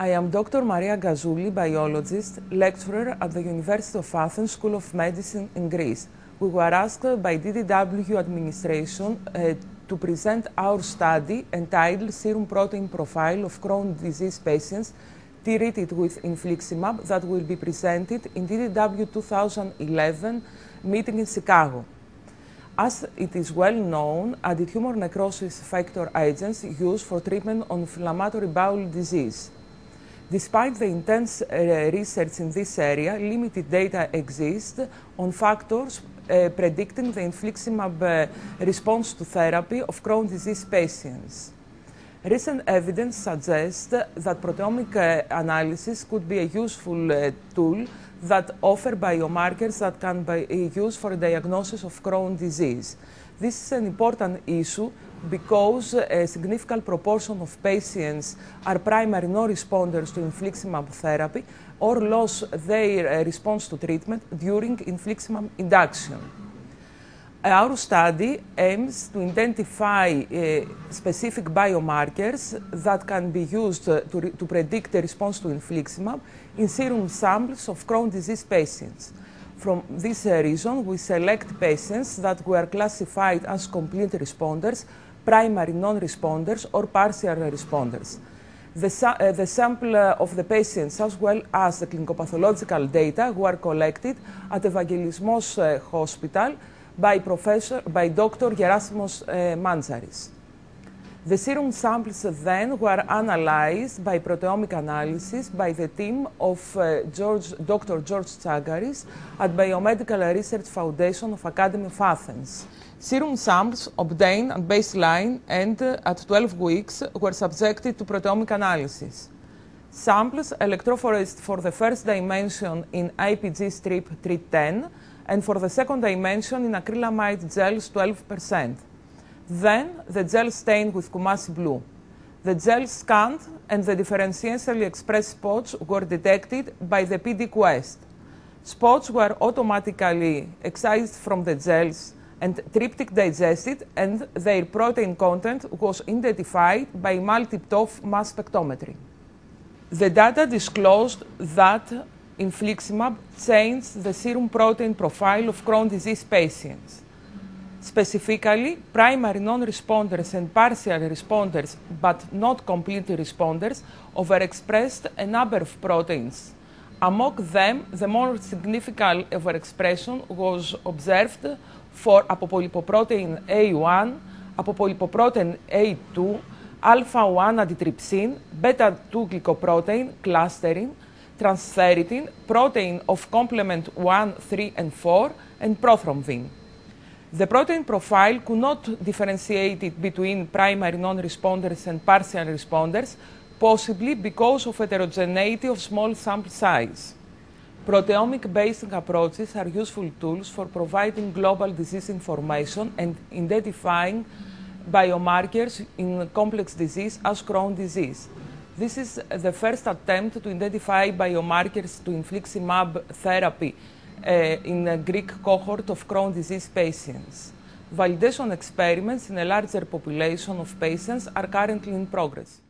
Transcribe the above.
I am Dr. Maria Gazouli, biologist, lecturer at the University of Athens School of Medicine in Greece. We were asked by DDW administration uh, to present our study entitled Serum Protein Profile of Crohn's Disease Patients treated with infliximab that will be presented in DDW 2011 meeting in Chicago. As it is well known, anti-tumor necrosis factor agents used for treatment of inflammatory bowel disease. Despite the intense uh, research in this area, limited data exist on factors uh, predicting the infliximab uh, response to therapy of Crohn's disease patients. Recent evidence suggests that proteomic uh, analysis could be a useful uh, tool that offer biomarkers that can be used for diagnosis of Crohn's disease. This is an important issue because a significant proportion of patients are primary non-responders to infliximab therapy or lose their uh, response to treatment during infliximab induction. Our study aims to identify uh, specific biomarkers that can be used uh, to, to, predict the response to infliximab in serum samples of Crohn's disease patients. From this uh, reason, we select patients that were classified as complete responders primary non-responders or partial responders. The, uh, the sample uh, of the patients as well as the clinicopathological data were collected at Evangelismos uh, Hospital by, professor, by Dr. Gerasimos uh, Mantzaris. The serum samples then were analyzed by proteomic analysis by the team of uh, George, Dr. George Tsangaris at Biomedical Research Foundation of Academy of Athens. Serum samples obtained at baseline and uh, at 12 weeks were subjected to proteomic analysis. Samples electrophoresed for the first dimension in IPG strip 310 and for the second dimension in acrylamide gels 12%. Then the gel stained with Coomassie blue. The gel scanned and the differentially expressed spots were detected by the PD Quest. Spots were automatically excised from the gels and tryptic digested and their protein content was identified by MALDI-TOF mass spectrometry. The data disclosed that infliximab changed the serum protein profile of Crohn's disease patients. Specifically, primary non-responders and partial responders, but not complete responders, overexpressed a number of proteins. Among them, the more significant overexpression was observed for apopolipoprotein A1, apopolipoprotein A2, alpha-1 antitrypsin, beta-2 glycoprotein, clusterin, transferrin, protein of complement 1, 3, and 4, and prothrombin. The protein profile could not differentiate it between primary non-responders and partial responders, possibly because of heterogeneity of small sample size. Proteomic-based approaches are useful tools for providing global disease information and identifying biomarkers in complex disease as Crohn's disease. This is the first attempt to identify biomarkers to infliximab therapy uh, in a Greek cohort of Crohn's disease patients. Validation experiments in a larger population of patients are currently in progress.